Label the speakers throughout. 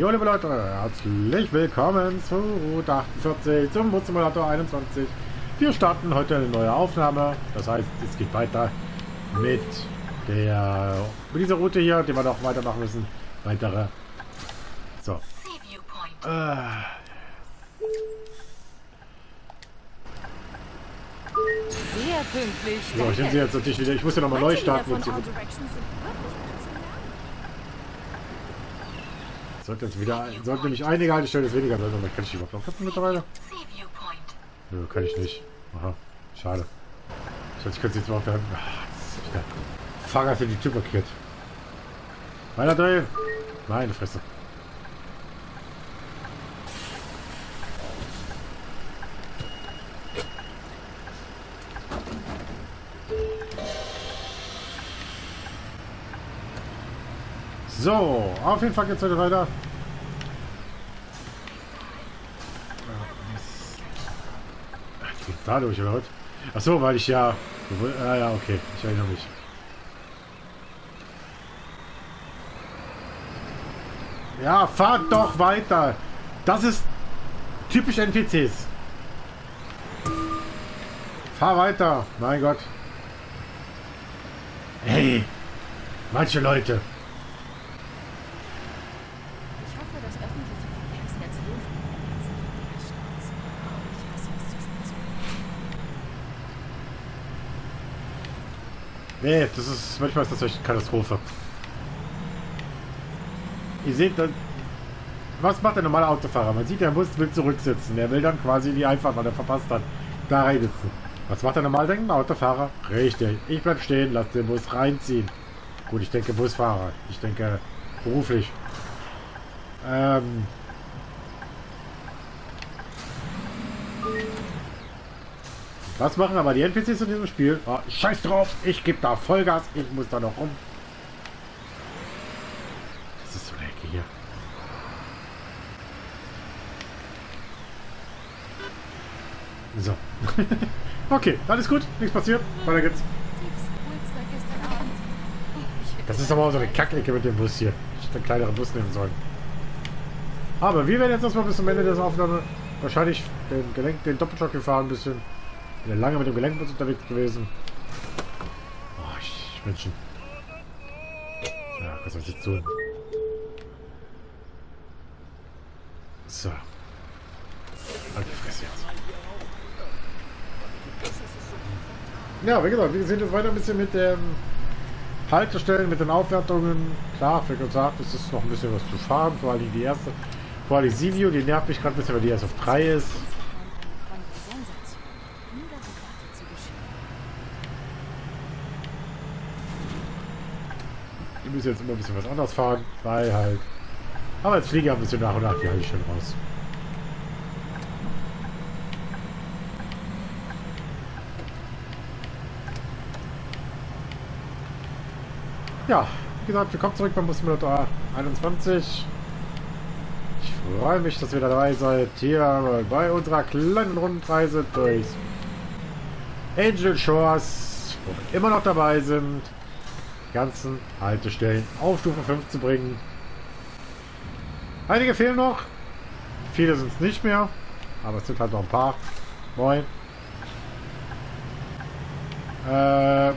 Speaker 1: Jo, liebe Leute, herzlich willkommen zu Route 48 zum Bus-Simulator 21. Wir starten heute eine neue Aufnahme. Das heißt, es geht weiter mit der mit dieser Route hier, die wir noch weitermachen müssen. Weitere. So. Äh.
Speaker 2: Sehr pünktlich.
Speaker 1: So, ich nehme sie jetzt natürlich wieder. Ich muss ja nochmal neu starten. Jetzt sollte jetzt wieder, sollte nämlich einige Haltestellen weniger sein, aber kann ich überhaupt noch finden mittlerweile? Nö, kann ich nicht. Aha, schade. Ich dachte, ich könnte jetzt mal auf der wieder Fahrrad in die Tür blockiert. Weiter drehen! Meine Fresse. So, auf jeden Fall geht's heute weiter. Ach, geht dadurch, oder was? Ach so, weil ich ja... Ah ja, okay, ich erinnere mich. Ja, fahrt doch weiter. Das ist typisch NPCs. Fahr weiter. Mein Gott. Hey, manche Leute.
Speaker 2: Ich hoffe, das öffentliche Verkehrsnetz hilft mir beim ganzen Verkehrsstaus. Ich hasse es zu spazieren.
Speaker 1: Nee, das ist manchmal ist das echt eine Katastrophe. Ihr seht, dann, was macht der normale Autofahrer? Man sieht, der Bus will zurücksitzen. Der will dann quasi die Einfahrt, weil er verpasst hat, da reinsitzen. Was macht der normal denkende Autofahrer? Richtig. Ich bleib stehen, lass den Bus reinziehen. Gut, ich denke Busfahrer. Ich denke beruflich. Ähm. Was machen aber die NPCs in diesem Spiel? Ah, scheiß drauf, ich gebe da Vollgas, ich muss da noch rum. Das ist so eine Ecke hier. So. okay, alles gut, nichts passiert. Weiter geht's. Das ist aber so eine Kackecke mit dem Bus hier. Ich hätte einen kleineren Bus nehmen sollen. Aber wir werden jetzt erstmal bis zum Ende der Aufnahme wahrscheinlich den Gelenk, den Doppelschock gefahren ein bisschen. Bin ja lange mit dem Gelenkbus unterwegs gewesen. Oh, ich Menschen. Ja, was soll ich jetzt tun? So. Halt die Fresse jetzt. Ja, wie gesagt, wir sind jetzt weiter ein bisschen mit den Haltestellen, mit den Aufwertungen. Klar, wie gesagt, es ist noch ein bisschen was zu fahren. Vor allem die erste, vor allem die Sivio, die nervt mich gerade ein bisschen, weil die erst auf 3 ist.
Speaker 2: Von der Sensation. Unbeobachtet zu geschehen.
Speaker 1: Wir müssen jetzt immer ein bisschen was anderes fahren, weil halt. Aber jetzt fliege ich ein bisschen nach und nach die Haltestellen raus. Ja, wie gesagt, willkommen zurück beim Simulator 21. Ich freue mich, dass ihr dabei seid hier bei unserer kleinen Rundreise durchs Angel Shores, wo wir immer noch dabei sind, ganzen Haltestellen auf Stufe 5 zu bringen. Einige fehlen noch, viele sind es nicht mehr, aber es sind halt noch ein paar. Moin. Äh, aber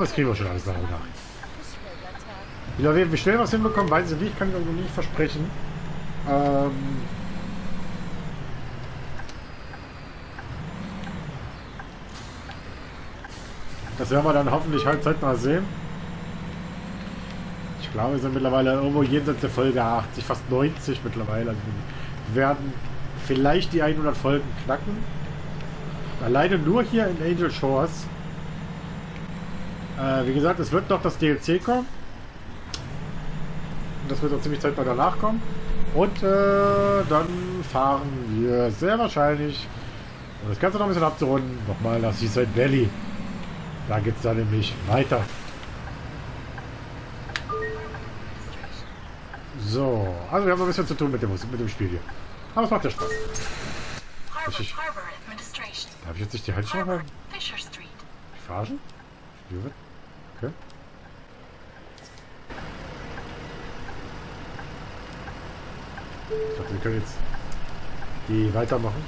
Speaker 1: das kriegen wir schon alles nach und nach.
Speaker 2: Tag.
Speaker 1: Wie schnell wir es hinbekommen, weiß ich nicht, kann ich noch nicht versprechen. Ähm das werden wir dann hoffentlich halt zeitnah sehen. Ich glaube, wir sind mittlerweile irgendwo jenseits der Folge 80, fast 90 mittlerweile. Also wir werden vielleicht die 100 Folgen knacken. Alleine nur hier in Angel Shores. Äh, wie gesagt, es wird noch das DLC kommen. Das wird auch ziemlich zeitnah danach kommen. Und äh, dann fahren wir sehr wahrscheinlich, um das Ganze noch ein bisschen abzurunden, nochmal nach Seaside Valley. Da geht es dann nämlich weiter. So, also wir haben noch ein bisschen zu tun mit dem, mit dem Spiel hier. Aber es macht ja Spaß.
Speaker 3: Harvard
Speaker 1: Ich-
Speaker 3: Harbor Administration.
Speaker 1: Darf ich jetzt nicht die Haltestelle haben?
Speaker 3: Fisher Street.
Speaker 1: Verarschen? Wird? Okay. Ich dachte, wir können jetzt die weitermachen.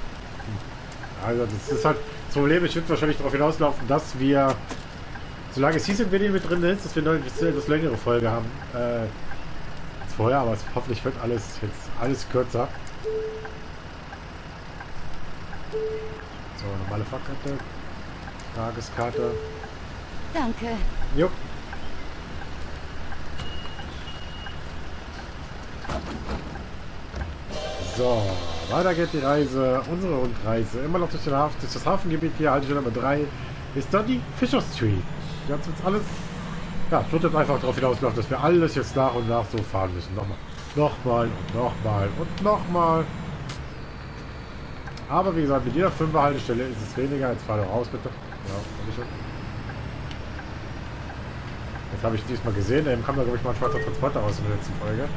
Speaker 1: Hm. Also das ist halt das Problem, ich wird wahrscheinlich darauf hinauslaufen, dass wir, solange Season Video mit drin ist, dass wir eine etwas längere Folge haben. Äh, als vorher, aber es, hoffentlich wird alles jetzt alles kürzer. So, normale Fahrkarte. Tageskarte.
Speaker 2: Danke.
Speaker 1: Jo. So, weiter geht die Reise, unsere Rundreise. Immer noch durch, Hafen, durch das Hafengebiet hier, Haltestelle Nummer 3, ist dann die Fisher Street. Jetzt wird alles, ja, wird jetzt einfach darauf hinauslaufen, dass wir alles jetzt nach und nach so fahren müssen. Nochmal, nochmal und nochmal und nochmal. Aber wie gesagt, mit jeder 5 Haltestelle ist es weniger. Jetzt fahr doch raus, bitte. Ja, hab schon. Jetzt habe ich diesmal gesehen, eben kam da, glaube ich, mal ein schwarzer Transporter raus in der letzten Folge.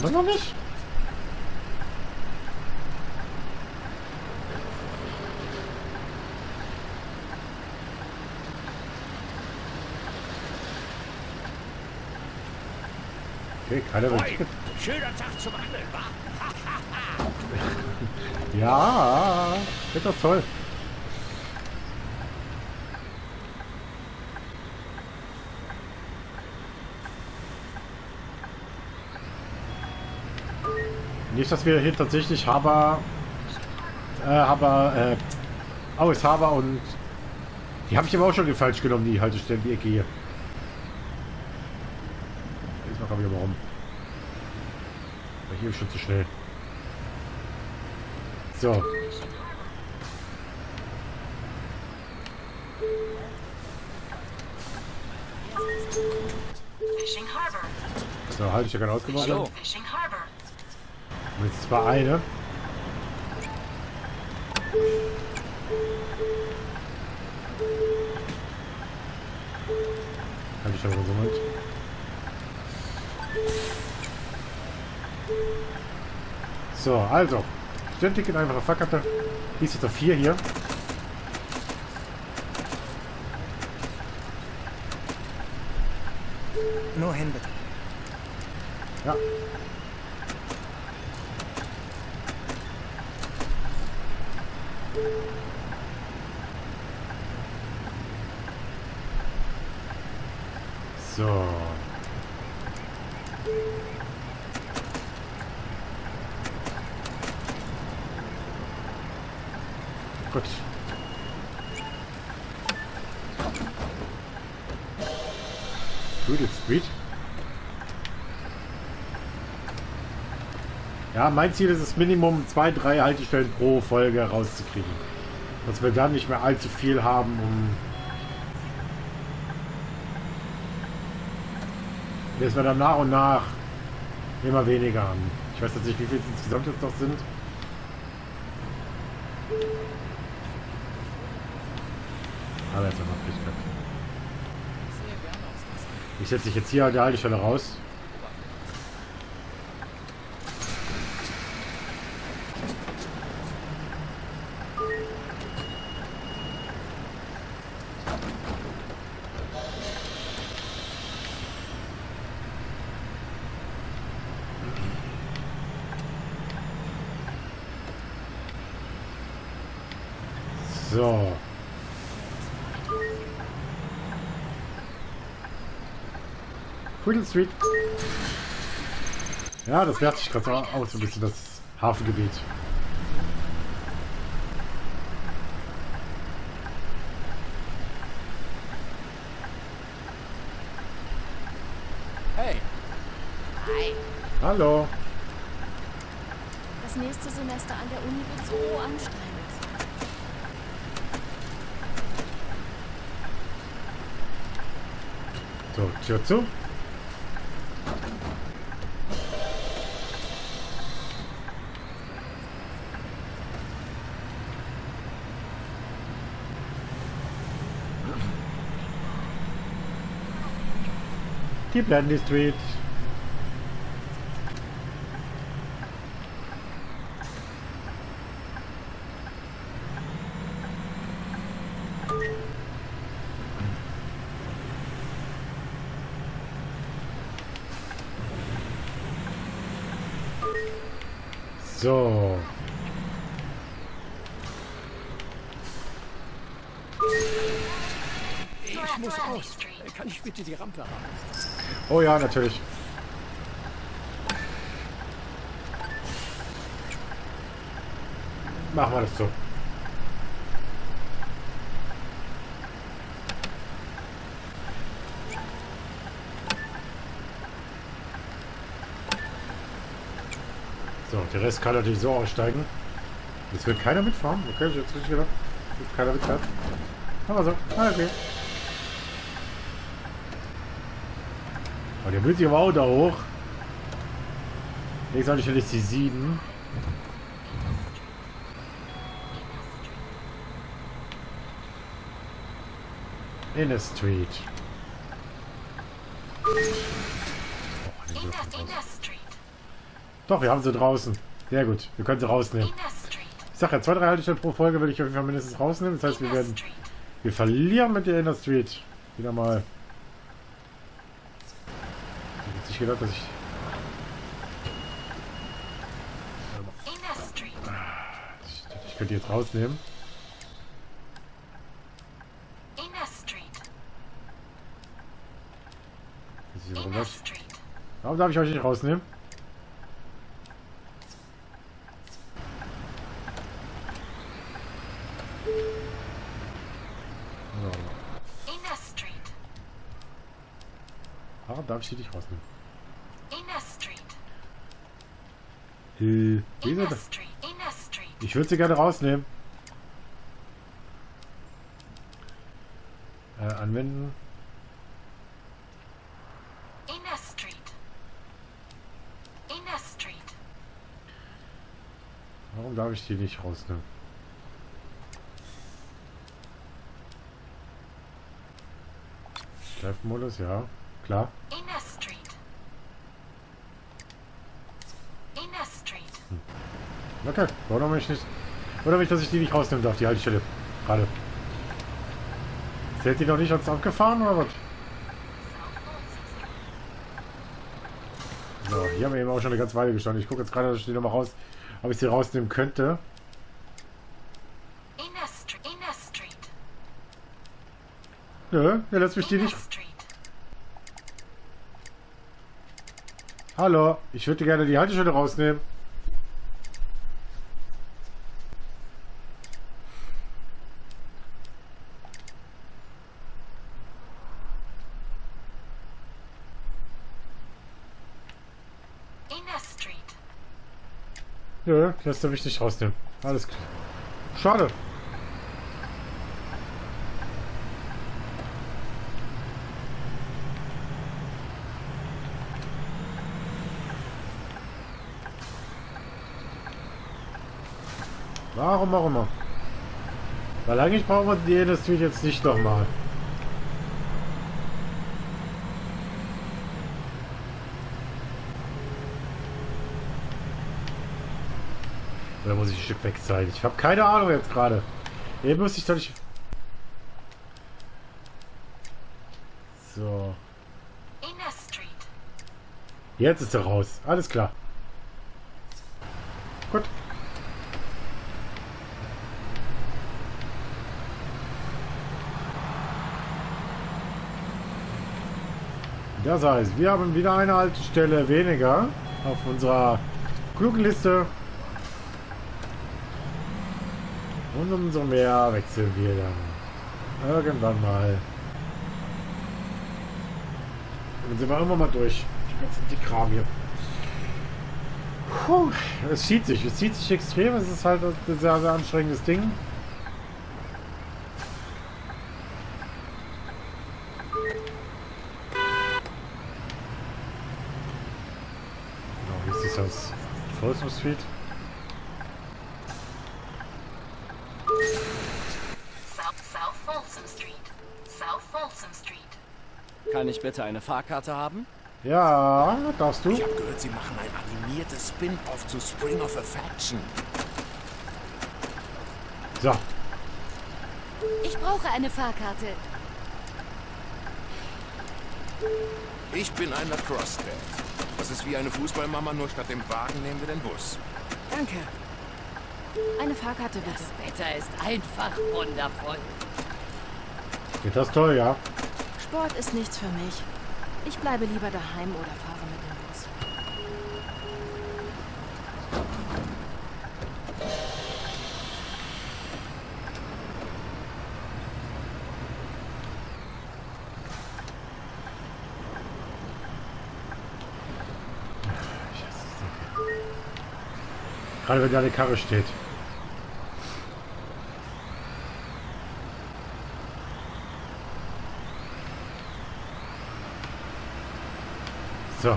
Speaker 1: Immer noch nicht? Okay, keiner will Ticket.
Speaker 4: Schöner Tag zum Angeln, wa?
Speaker 1: Ja, wird doch toll. Nicht, dass wir hier tatsächlich Haber, äh, Haber, äh, aus Haber und die habe ich aber auch schon falsch genommen, die Haltestellen, die Ecke hier. Ist noch wieder warum. Hier ist schon zu schnell. So.
Speaker 3: Fishing Harbor.
Speaker 1: So, halte ich ja gerade ausgemacht.
Speaker 4: Hallo.
Speaker 3: Fishing Harbor.
Speaker 1: Und jetzt zwar eine. Halte ich aber so mit. So, also. Sternticket einfache Fahrkarte. Die ist jetzt auf 4 hier.
Speaker 5: Nur hin bitte.
Speaker 1: Ja. So. Gut. Judith Street. Ja, mein Ziel ist es, Minimum zwei, drei Haltestellen pro Folge rauszukriegen. Dass wir dann nicht mehr allzu viel haben, um... Dass wir dann nach und nach immer weniger haben. Ich weiß jetzt nicht, wie viel es insgesamt jetzt noch sind. Pflichtwert. Ich setze dich jetzt hier an der Haltestelle raus. So. Quiddle Street. Ja, das wehrt sich gerade aus, ein bisschen das Hafengebiet.
Speaker 5: Hey,
Speaker 2: Hi.
Speaker 1: Hallo.
Speaker 2: Das nächste Semester an der Uni wird so anstrengend.
Speaker 1: So, Tür zu. Die bleiben die Street. So.
Speaker 4: Ich muss aus. Kann ich bitte die Rampe haben?
Speaker 1: Oh ja, natürlich. Machen wir das so. So, der Rest kann natürlich so aussteigen. Jetzt wird keiner mitfahren. Okay, ich jetzt richtig gedacht. Keiner mitfahren. Aber so. Okay. Oh, der will sich aber auch da hoch. Jetzt soll ich jetzt die 7. In the Street. Doch, wir haben sie draußen. Sehr gut. Wir können sie rausnehmen. Ich sag ja, zwei, drei Haltestellen pro Folge will ich auf jeden Fall mindestens rausnehmen. Das heißt, wir werden. Wir verlieren mit der Inner Street. Wieder mal. Ich gedacht, dass ich. Ich, ich könnte die jetzt rausnehmen. Was.
Speaker 3: Street.
Speaker 1: Warum darf ich euch nicht rausnehmen? Warum darf ich die nicht rausnehmen?
Speaker 3: Inner Street.
Speaker 1: Äh. Ich würde sie gerne rausnehmen. Äh, anwenden.
Speaker 3: Inner Street. Inner Street.
Speaker 1: Warum darf ich die nicht rausnehmen? Schleifmodus, ja. Klar.
Speaker 3: Inner Street. Inner Street.
Speaker 1: Okay. Warum ich nicht. Oder nicht, dass ich die nicht rausnehmen darf, die Haltestelle. Gerade. Zählt die noch nicht als abgefahren oder was? So, hier haben wir eben auch schon eine ganze Weile gestanden. Ich gucke jetzt gerade, dass ich die nochmal raus, ob ich sie rausnehmen könnte. Nö, der lässt mich die nicht. Hallo, ich würde gerne die Haltestelle rausnehmen.
Speaker 3: Inner Street.
Speaker 1: Nö, lässt er mich nicht rausnehmen. Alles klar. Schade. Warum auch immer. Weil eigentlich brauchen wir die Industrie jetzt nicht nochmal. Oder muss ich ein Stück weg sein? Ich habe keine Ahnung jetzt gerade. Eben muss ich doch nicht... So. Jetzt ist er raus. Alles klar. Gut. Das heißt, wir haben wieder eine Haltestelle weniger auf unserer klugen Liste. Und umso mehr wechseln wir dann. Irgendwann mal. Dann sind wir immer mal durch. Die Kram hier. Puh, es zieht sich. Es zieht sich extrem. Es ist halt ein sehr, sehr anstrengendes Ding. Genau, wie ist das Folsom Street?
Speaker 4: Bitte eine Fahrkarte haben?
Speaker 1: Ja, darfst du.
Speaker 5: Ich habe gehört, Sie machen ein animiertes Spin-off zu Spring of Affection.
Speaker 1: So,
Speaker 2: Ich brauche eine Fahrkarte.
Speaker 5: Ich bin ein Lacrosse-Dad. Das ist wie eine Fußballmama, nur statt dem Wagen nehmen wir den Bus.
Speaker 2: Danke. Eine Fahrkarte bitte.
Speaker 6: Das Wetter ist einfach wundervoll.
Speaker 1: Geht das toll, ja?
Speaker 2: Sport ist nichts für mich. Ich bleibe lieber daheim oder fahre mit dem Bus.
Speaker 1: Gerade wenn da eine Karre steht. So.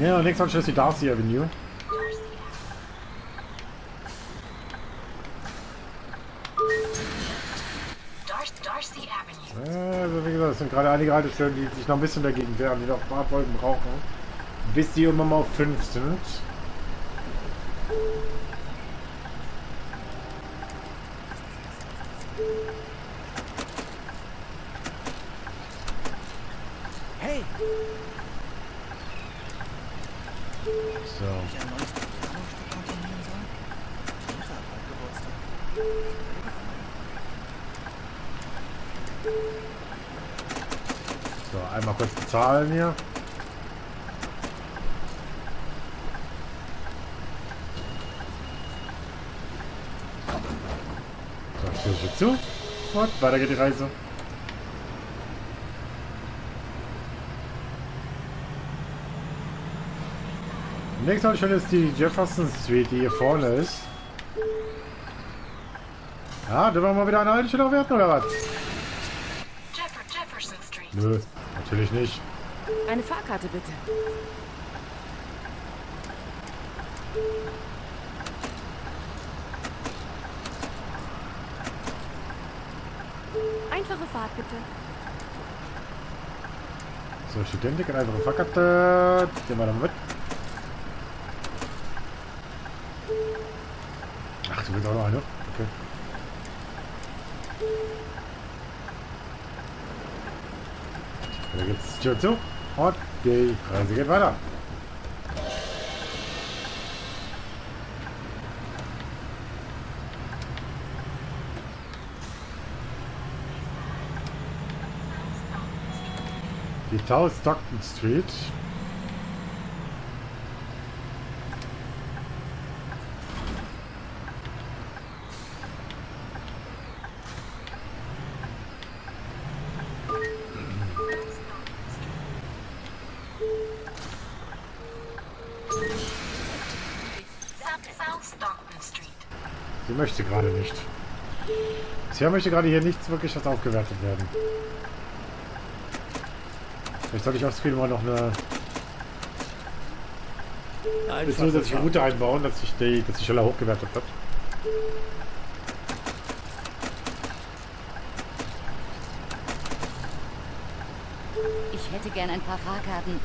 Speaker 1: Ja, next Anschluss ist die Darcy Avenue.
Speaker 3: Dar- Darcy Avenue.
Speaker 1: Ja, Also wie gesagt, es sind gerade einige Haltestellen, die sich noch ein bisschen dagegen wehren, die noch ein paar Folgen brauchen, bis die immer mal auf 5 sind.
Speaker 5: Hey,
Speaker 1: So. So, einmal kurz bezahlen hier. So, Tür zu. Und weiter geht die Reise. Nächste Haltestelle ist die Jefferson Street, die hier vorne ist. Ja, dürfen wir mal wieder eine Haltestelle aufwerten, oder was?
Speaker 3: Jeffer- Jefferson Street.
Speaker 1: Nö, natürlich nicht.
Speaker 2: Eine Fahrkarte bitte. Einfache Fahrt bitte.
Speaker 1: So, Studentik, einfache Fahrkarte. Gehen wir dann mit. Ach, du willst auch noch eine? Okay. Da geht's Tür zu. Und die Reise geht weiter. Die South Stockton Street. Sie möchte gerade nicht. Bisher möchte gerade hier nichts wirklich aufgewertet werden. Vielleicht sollte ich aufs Spiel mal noch eine, eine
Speaker 4: Einfach
Speaker 1: zusätzliche. Route einbauen, dass sich die, dass die schneller hochgewertet wird.
Speaker 6: Ich hätte gern ein paar Fahrkarten.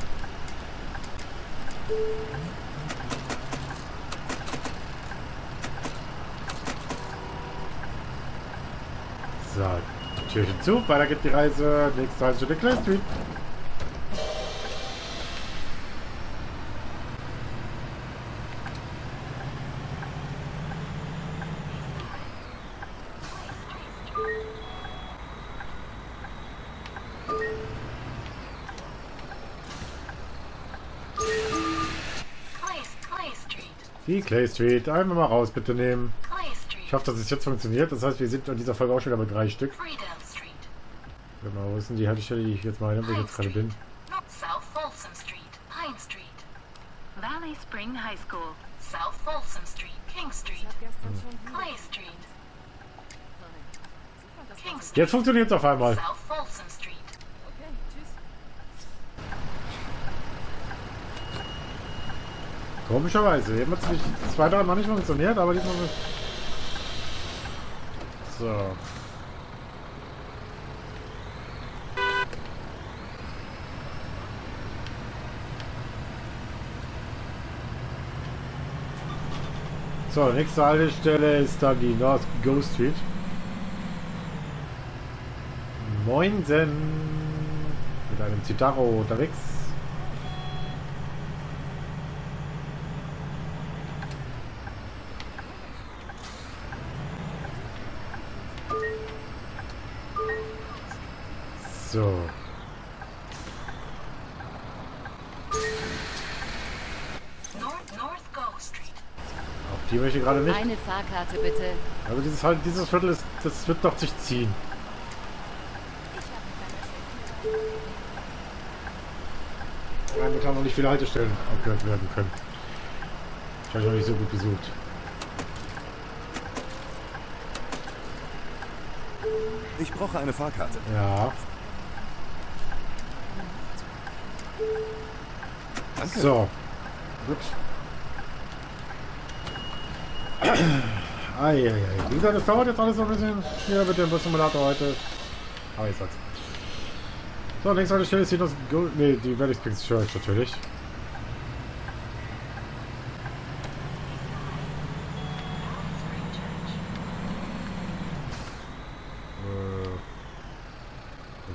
Speaker 1: So, Türchen zu, weiter geht die Reise. Nächste Haltestelle Clay Street. Die Clay Street. Einmal mal raus, bitte nehmen. Ich hoffe, dass es jetzt funktioniert. Das heißt, wir sind in dieser Folge auch schon wieder bei drei Stück. Genau, wo ist denn die Haltestelle, die ich jetzt meine, wo ich jetzt gerade bin?
Speaker 3: South Folsom Street. Pine Street. Valley Spring High School. South Folsom Street. King Street. Clay Street. King Street.
Speaker 1: Jetzt funktioniert es auf einmal.
Speaker 3: South Folsom Street.
Speaker 2: Okay, tschüss.
Speaker 1: Komischerweise. Eben hat es nicht zwei, drei Mal nicht funktioniert, aber diesmal. So. So, nächste Haltestelle ist dann die North Go Street. Moinsen. Mit einem Citaro unterwegs. Die möchte ich gerade nicht.
Speaker 6: Eine Fahrkarte bitte.
Speaker 1: Also dieses, dieses Viertel ist, das wird doch sich ziehen. Damit haben noch nicht viele Haltestellen abgehört werden können. Wahrscheinlich auch nicht so gut besucht.
Speaker 5: Ich brauche eine Fahrkarte.
Speaker 1: Ja.
Speaker 5: Danke.
Speaker 1: So. Gut. Eieiei. Wie gesagt, das dauert jetzt alles noch ein bisschen hier mit dem Bus-Simulator heute. Aber jetzt hat's. So, nächste Haltestelle ist hier das Gold. Ne, die Valley Springs Church natürlich. Äh,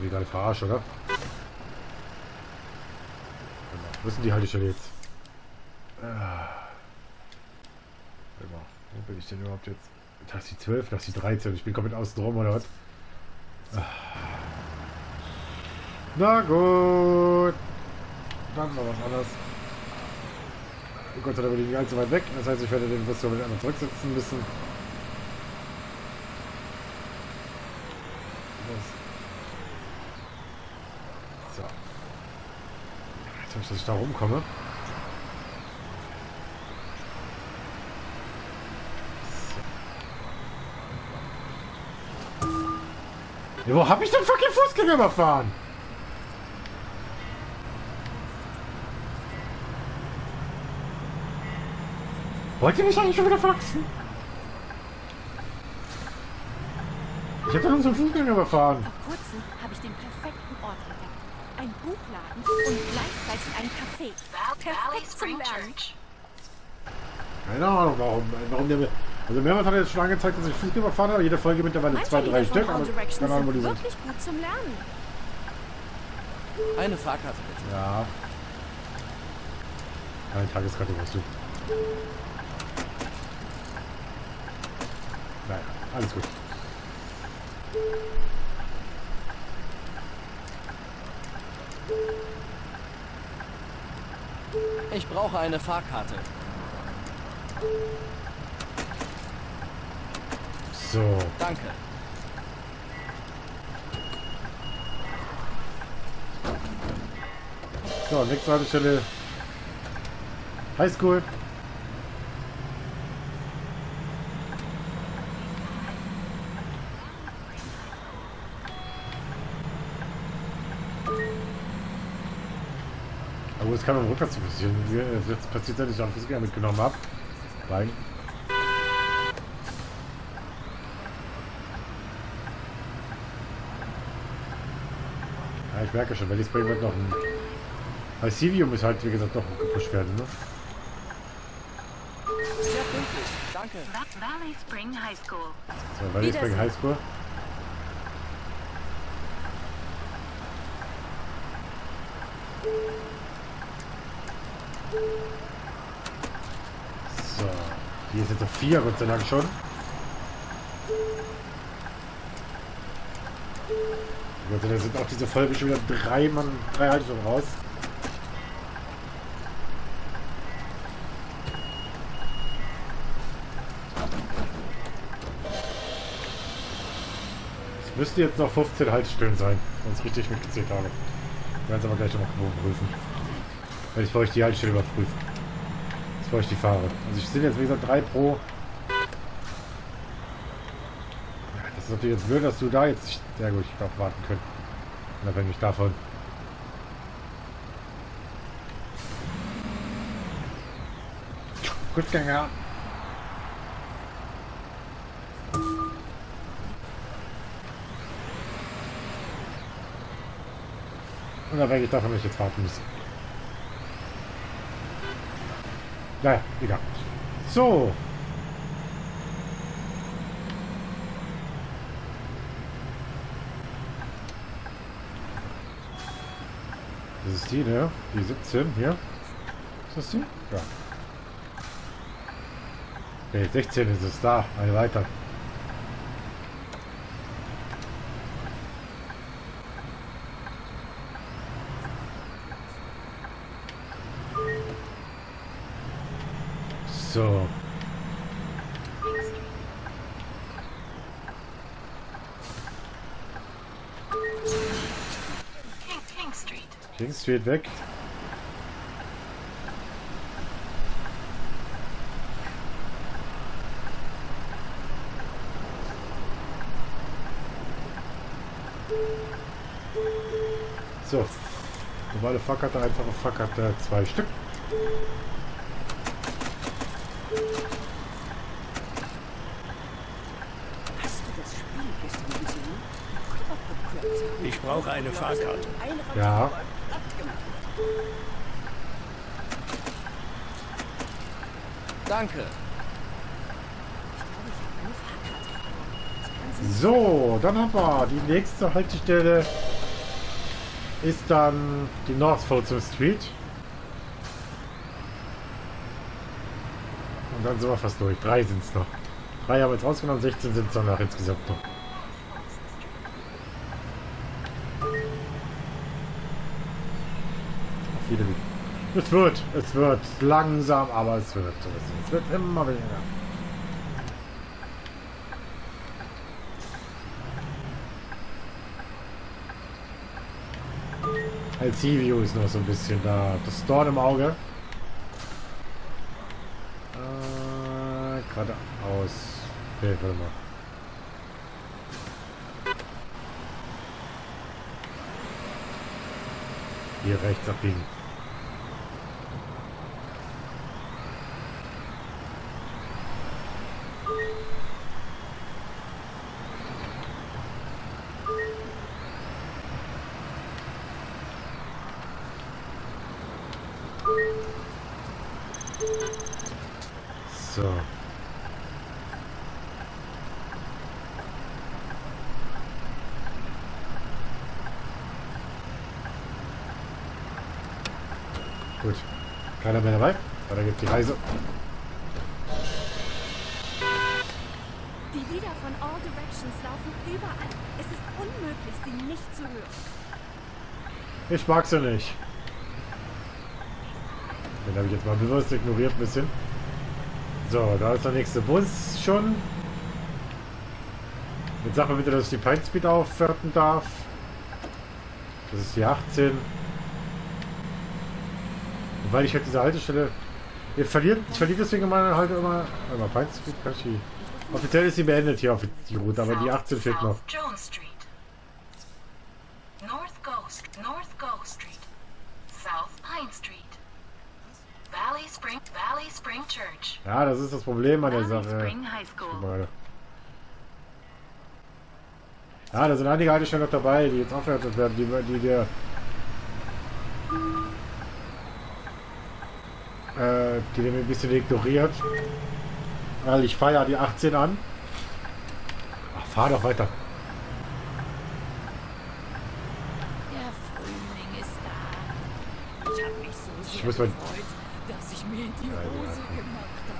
Speaker 1: wie gerade verarscht, oder? Genau. Denn die Haltestelle jetzt? Warte mal, wo bin ich denn überhaupt jetzt? Das ist die 12, das ist die 13. Ich bin komplett außen rum, oder was? Ah. Na gut. Dann noch was anderes. Oh Gott sei Dank bin ich nicht allzu weit weg. Das heißt, ich werde den Bus mit einmal zurücksetzen müssen. So. Jetzt hoffe ich, dass ich da rumkomme. Wo hab ich denn fucking Fußgänger überfahren? Wollt ihr mich eigentlich schon wieder faxen? Ich hab doch unseren Fußgänger überfahren.
Speaker 2: Vor kurzem habe ich den perfekten Ort entdeckt. Ein Buchladen und gleichzeitig ein Café. Perfekt zum Lernen.
Speaker 1: Keine Ahnung, warum, warum der mir... Also mehrmals hat er jetzt schon angezeigt, dass ich Fußgänger überfahren habe. Jede Folge mittlerweile zwei, drei Stück. Aber keine Ahnung, wo die
Speaker 2: sind
Speaker 1: sind.
Speaker 2: wirklich gut zum Lernen.
Speaker 4: Eine Fahrkarte bitte.
Speaker 1: Ja. Keine Tageskarte brauchst du. Naja, alles gut.
Speaker 4: Ich brauche eine Fahrkarte.
Speaker 1: So.
Speaker 4: Danke.
Speaker 1: So, nächste Haltestelle. Highschool. Aber es kann man rückwärts passieren. Jetzt passiert ja nicht, dass ich Fußgänger mitgenommen habe. Nein. Ich merke schon, Valley Spring wird noch ein Alcivium ist halt, wie gesagt, doch gepusht werden, ne?
Speaker 4: Sehr pünktlich. Danke.
Speaker 3: Va- Valley Spring High School.
Speaker 1: So, Valley Spring. High School. So, hier ist jetzt noch vier, Gott sei Dank schon. Sei Dank sind auch diese Folge schon wieder drei Mann, drei Haltungen raus. Es müssten jetzt noch 15 Haltestellen sein, es richtig mitgezählt habe. Wir werden es aber gleich nochmal prüfen. Weil ich euch die Haltestelle überprüfen. Bevor ich die fahre. Also ich sind jetzt wie gesagt drei pro. Ja, Das ist natürlich jetzt blöd, dass du da jetzt sehr gut ich auch warten können. Unabhängig davon. Fußgänger. Unabhängig davon, dass ich jetzt warten muss. Naja, egal. So. Das ist die, ne? Die 17 hier. Ist das die? Ja. Okay, 16 ist es da. Eine weiter. So.
Speaker 3: King Street
Speaker 1: weg. So. Normale Fahrkarte, einfache Fahrkarte, zwei Stück.
Speaker 7: Hast du das Spiel gestern gesehen? Abgekürzt.
Speaker 8: Ich brauche eine Fahrkarte.
Speaker 1: Ja.
Speaker 4: Danke.
Speaker 1: So, dann haben wir die nächste Haltestelle ist dann die North Folsom Street. Und dann sind wir fast durch. Drei sind es noch. Drei haben wir jetzt rausgenommen, 16 sind es danach insgesamt noch. Viele Es wird, es wird langsam, aber es wird. Es wird immer weniger. Als View ist noch so ein bisschen da. Das Dorn im Auge. Äh, geradeaus. Okay, warte mal. Hier rechts abbiegen. So. Gut. Keiner mehr dabei. Weiter geht die Reise.
Speaker 2: Die Lieder von All Directions laufen überall. Es ist unmöglich, sie nicht zu hören.
Speaker 1: Ich mag sie nicht. Den habe ich jetzt mal bewusst ignoriert ein bisschen. So, da ist der nächste Bus schon. Jetzt sag mal bitte, dass ich die Pine Speed aufwerten darf. Das ist die 18. Wobei ich halt diese Haltestelle. Ihr verliert, ich verliere deswegen mal halt immer. Einmal Pine die. Offiziell ist sie beendet hier auf die Route, aber die 18 fehlt noch.
Speaker 3: South Jones Street. North Ghost, North Go Street. South Pine Street. Valley Spring, Valley Spring Church.
Speaker 1: Ja, das ist das Problem an der Sache. Ja, da sind einige Haltestellen noch dabei, die jetzt aufwertet werden, die, die der äh, die der mir ein bisschen ignoriert. Weil ich fahre ja die 18 an. Ach, fahr doch weiter.
Speaker 7: Der Frühling ist da. Ich habe mich so
Speaker 1: Ich
Speaker 7: sehr
Speaker 1: muss mal-
Speaker 7: gefreut, dass ich mir in die Hose gemacht habe.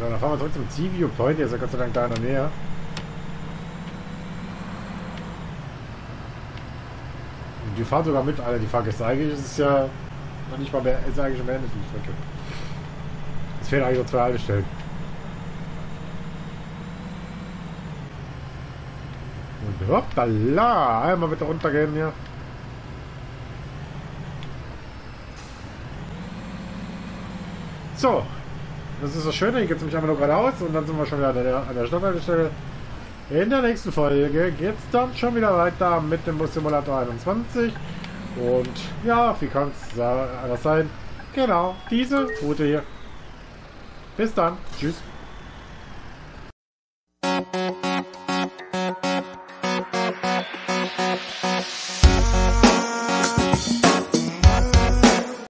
Speaker 1: So, dann fahren wir zurück zum Sea-View Point, der ist ja Gott sei Dank da in der Nähe. Die fahren sogar mit, alle die Fahrgäste. Eigentlich ist es ja noch nicht mal be ist eigentlich schon beendet, die Strecke. Es fehlen eigentlich noch zwei Haltestellen. Und hoppala, einmal bitte runtergehen hier. So, das ist das Schöne, hier geht es nämlich einfach nur geradeaus und dann sind wir schon wieder an der, an der Stadthaltestelle. In der nächsten Folge geht es dann schon wieder weiter mit dem Bus Simulator 21. Und ja, wie kann es anders sein? Genau, diese Route hier. Bis dann. Tschüss.